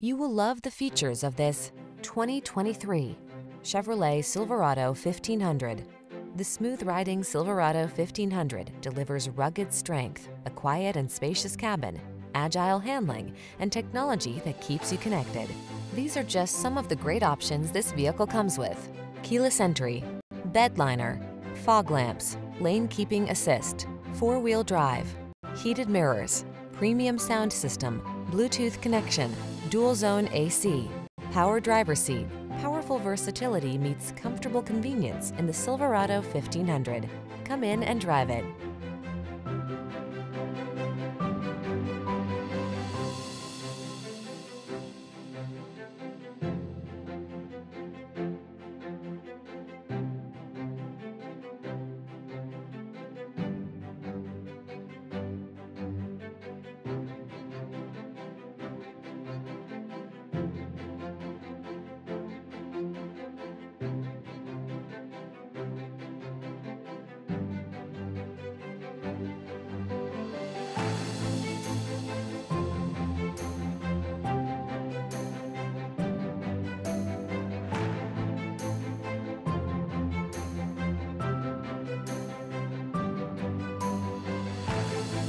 You will love the features of this 2023 Chevrolet Silverado 1500. The smooth-riding Silverado 1500 delivers rugged strength, a quiet and spacious cabin, agile handling, and technology that keeps you connected. These are just some of the great options this vehicle comes with. Keyless entry, bed liner, fog lamps, lane keeping assist, four-wheel drive, heated mirrors, premium sound system, Bluetooth connection, dual zone AC, power driver seat. Powerful versatility meets comfortable convenience in the Silverado 1500. Come in and drive it.